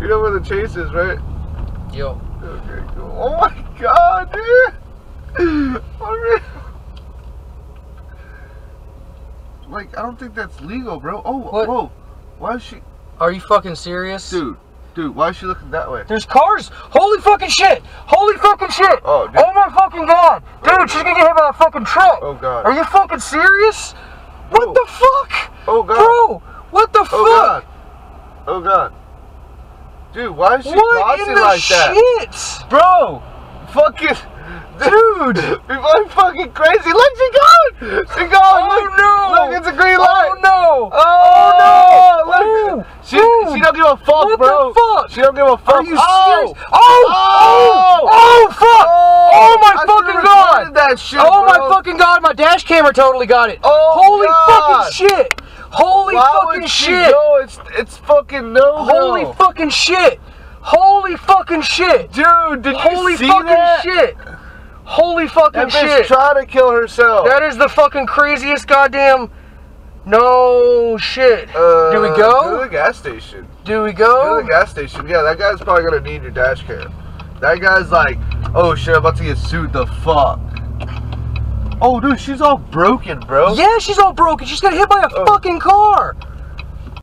You know where the chase is, right? Yo. Okay, cool. Oh my god, dude! Like, I don't think that's legal, bro. Oh, What? whoa. Why is she. Are you fucking serious? Dude, dude, why is she looking that way? There's cars. Holy fucking shit. Holy fucking shit. Oh, dude. Oh my fucking god. Dude, oh, she's gonna get hit by a fucking truck. Oh, God. Are you fucking serious? What Oh. the fuck? Oh, God. Bro, what the Oh, fuck? god. Oh, god. Dude, why is she What the like that? shit? Bro! Fucking. Dude. People are fucking crazy. Look, she going! She going! Oh, look, no. Look, it's a green oh, light! Oh no. Oh, no! Oh, Look, she, dude. she don't give a fuck, What bro. the fuck? She don't give a fuck. Are you oh. serious? Oh! Oh! Oh, oh fuck! Oh! oh, my I fucking god! That shit, Oh my fucking god, my dash camera totally got it. Oh, Holy God. fucking shit. Holy Why fucking shit. Go? It's it's fucking no. Holy fucking shit. Holy fucking shit. dude! Did Holy you see fucking that? shit. Holy fucking That shit. trying to kill herself. That is the fucking craziest goddamn. No shit. Uh, Do we Go go? to the gas station. Do we Go go? to the gas station. Yeah, that guy's probably gonna need your dash cam. That guy's like, oh shit, I'm about to get sued. The fuck. Oh, dude, she's all broken, bro. Yeah, she's all broken. She's got hit by a Oh. fucking car.